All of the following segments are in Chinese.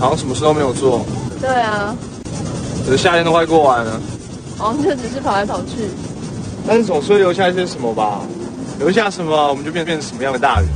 好像什么事都没有做。对啊，可是夏天都快过完了，好像就只是跑来跑去。但是总是会留下一些什么吧？留下什么，我们就变变成什么样的大人。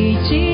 已经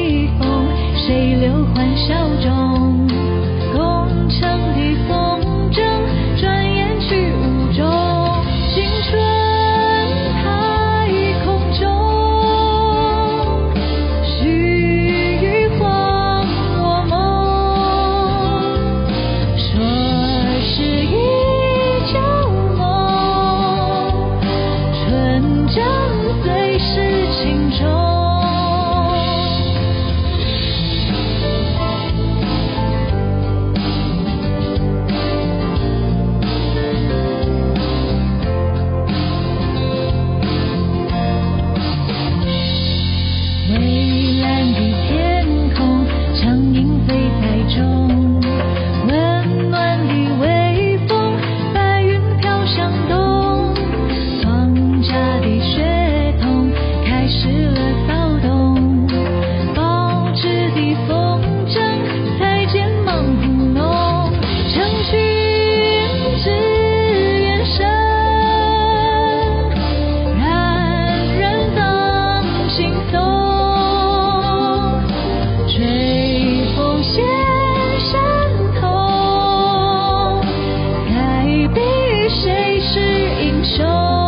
手。